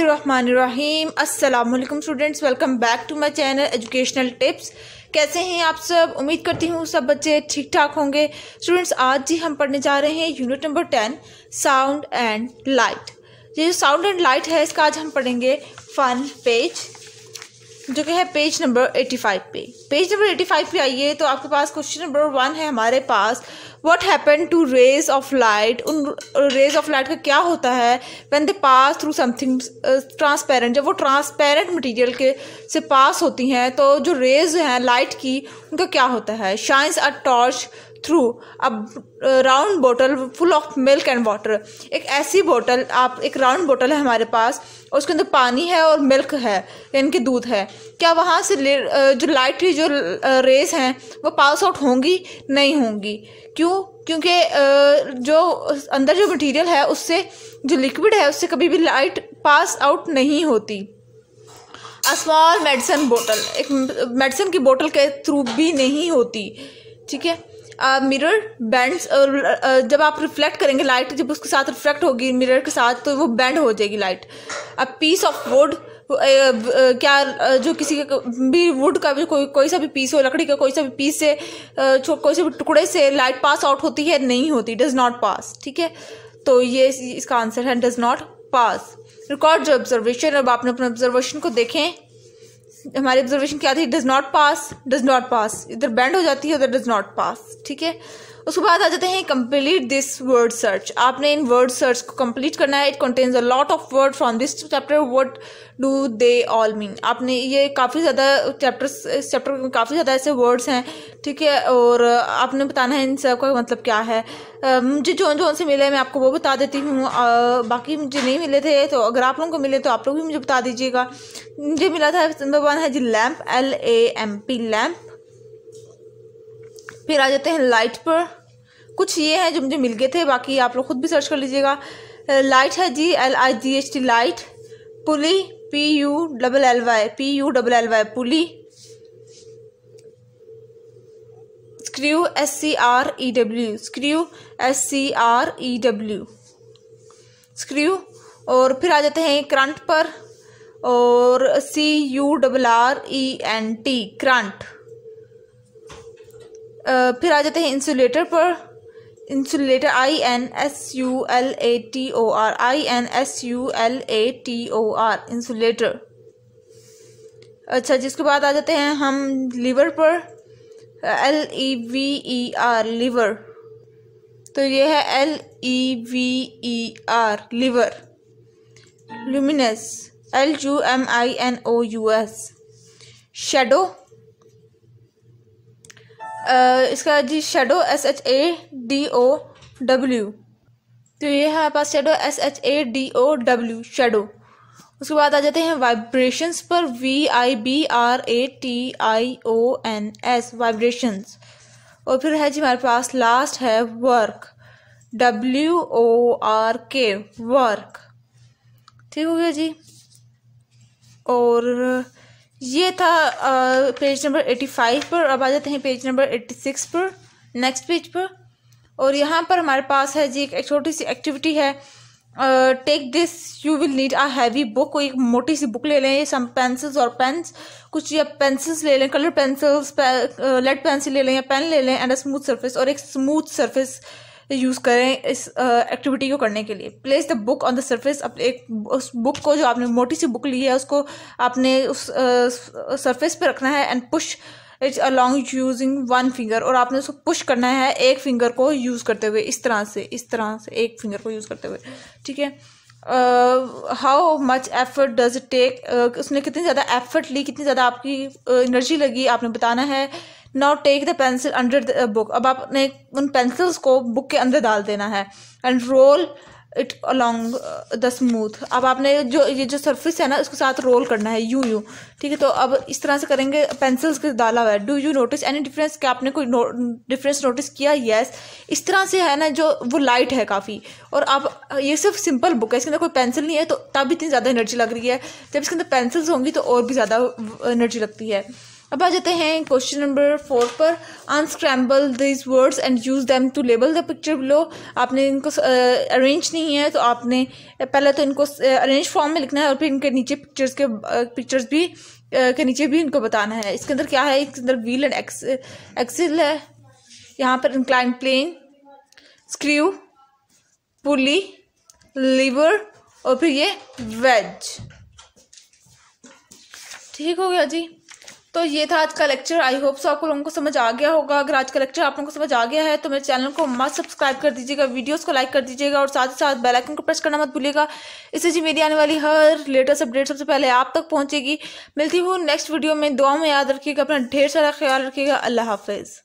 बिस्मिल्लाहिर्रहमानिर्रहीम। अस्सलाम वालेकुम students, welcome back to my channel educational tips. कैसे हैं आप सब? उम्मीद करती हूँ सब बच्चे ठीक ठाक होंगे। स्टूडेंट्स, आज जी हम पढ़ने जा रहे हैं unit number ten, sound and light. ये जो साउंड एंड लाइट है, इसका आज हम पढ़ेंगे फन पेज। जो कि है पेज नंबर एटी फाइव पे। पेज नंबर एटी फाइव पे आइए तो आपके पास क्वेश्चन नंबर वन है हमारे पास what happen to rays of light उन रेज ऑफ़ लाइट का क्या होता है? When they pass through something transparent जब वो ट्रांसपेरेंट मटीरियल के से पास होती हैं तो जो रेज हैं लाइट की, उनका क्या होता है? शाइन्स अ टॉर्च थ्रू अब round bottle full of milk and water एक ऐसी बोतल आप, एक राउंड बोतल है हमारे पास और उसके अंदर पानी है और मिल्क है, यानी कि दूध है। क्या वहाँ से जो लाइट जो रेस हैं, वो पास आउट होंगी? नहीं होंगी। क्यों? क्योंकि जो अंदर जो मटेरियल है, उससे जो लिक्विड है, उससे कभी भी लाइट पास आउट नहीं होती। अ स्मॉल मेडिसन बोतल एक मेडिसिन की बोतल के थ्रू भी नहीं होती। ठीक है? मिरर बैंड्स जब आप रिफ्लेक्ट करेंगे लाइट जब उसके साथ रिफ्लेक्ट होगी मिरर के साथ तो वो बैंड हो जाएगी light a piece of wood क्या जो किसी भी वुड का भी कोई कोई सा भी पीस हो, लकड़ी का कोई सा भी पीस से कोई से भी टुकड़े से लाइट पास आउट होती है, नहीं होती डज नॉट पास ठीक है? तो ये इसका आंसर है डज नॉट पास रिकॉर्ड जो ऑब्जर्वेशन अब आपने अपने ऑब्जर्वेशन को देखें. हमारी ऑब्जर्वेशन क्या थी? Does not pass does not pass इधर बैंड हो जाती है, उधर डज नॉट पास ठीक है? उसके बाद आ जाते हैं कंप्लीट दिस वर्ड सर्च आपने इन वर्ड सर्च को कंप्लीट करना है. It contains a lot of word from this chapter what do they all mean आपने ये काफ़ी ज़्यादा चैप्टर्स इस चैप्टर में काफ़ी ज़्यादा ऐसे वर्ड्स हैं, ठीक है? और आपने बताना है इन सब का मतलब क्या है। मुझे जो जो से मिले मैं आपको वो बता देती हूँ। बाकी मुझे नहीं मिले थे तो अगर आप लोगों को मिले तो आप लोग भी मुझे बता दीजिएगा। मुझे मिला था नंबर वन है जी lamp L A M P lamp फिर आ जाते हैं लाइट पर। कुछ ये है जो मुझे मिल गए थे, बाकी आप लोग खुद भी सर्च कर लीजिएगा। लाइट है जी L I G H T light pulley P U double L Y P U double L Y pulley screw S C R E W screw S C R E W screw और फिर आ जाते हैं current पर, और C U double R E N T current फिर आ जाते हैं इंसुलेटर पर। Insulator I N S U L A T O R I N S U L A T O R insulator अच्छा जिसके बाद आ जाते हैं हम लीवर पर। L E V E R lever तो ये है L E V E R lever luminous L U M I N O U S shadow इसका जी shadow S H A D O W तो ये है हमारे पास shadow S H A D O W shadow उसके बाद आ जाते हैं वाइब्रेशंस पर V I B R A T I O N S vibrations और फिर है जी हमारे पास लास्ट है work W O R K work ठीक हो गया जी? और ये था पेज नंबर एटी फाइव पर, अब आ जाते हैं पेज नंबर एट्टी सिक्स पर नेक्स्ट पेज पर। और यहाँ पर हमारे पास है जी, एक छोटी सी एक्टिविटी है take this you will need a heavy book कोई मोटी सी बुक ले लें सम पेंसिल्स और पेन्स कुछ या पेंसिल्स ले लें कलर पेंसिल्स लेड पेंसिल ले लें या पेन ले लें एंड अ स्मूथ सरफेस और एक स्मूथ सरफेस यूज़ करें इस एक्टिविटी को करने के लिए। Place the book on the surface एक उस बुक को जो आपने मोटी सी बुक ली है उसको आपने उस सरफेस पर रखना है and push its along using one finger और आपने उसको पुश करना है एक फिंगर को यूज़ करते हुए इस तरह से इस तरह से एक फिंगर को यूज़ करते हुए ठीक है? How much effort does it take उसने कितनी ज़्यादा एफर्ट ली कितनी ज़्यादा आपकी एनर्जी uh, लगी आपने बताना है। Now take the pencil under the book अब आपने उन पेंसिल्स को बुक के अंदर डाल देना है and roll it along the smooth अब आपने जो, ये जो सरफेस है ना, उसके साथ रोल करना है यू यू ठीक है तो अब इस तरह से करेंगे पेंसिल्स के डाला हुआ है। Do you notice any difference क्या आपने कोई डिफरेंस नोटिस किया? Yes yes. इस तरह से है ना, जो, वो लाइट है काफ़ी। और अब ये सिर्फ़ सिंपल बुक है, इसके अंदर कोई पेंसिल नहीं है तो तब इतनी ज़्यादा एनर्जी लग रही है। जब इसके अंदर पेंसिल्स होंगी तो और भी ज़्यादा एनर्जी लगती है। अब आ जाते हैं क्वेश्चन नंबर फोर पर। Unscramble this words and use them to label the picture below आपने इनको अरेंज uh, नहीं है तो आपने पहले तो इनको अरेंज uh, फॉर्म में लिखना है और फिर इनके नीचे पिक्चर्स के पिक्चर्स uh, भी uh, के नीचे भी इनको बताना है। इसके अंदर क्या है? इसके अंदर व्हील एंड एक्सिल है। यहाँ पर incline plane screw pulley lever और फिर ये वेज ठीक हो गया जी। तो ये था आज का लेक्चर आई होप सो आपको लोगों को समझ आ गया होगा. अगर आज का लेक्चर आप लोगों को समझ आ गया है तो मेरे चैनल को मत सब्सक्राइब कर दीजिएगा वीडियोस को लाइक कर दीजिएगा और साथ ही साथ बेल आइकन को प्रेस करना मत भूलिएगा. इससे जी मेरी आने वाली हर लेटेस्ट अपडेट सबसे पहले आप तक पहुँचेगी. मिलती हूँ नेक्स्ट वीडियो में. दुआ में याद रखिएगा, अपना ढेर सारा ख्याल रखिएगा. अल्लाह हाफिज़.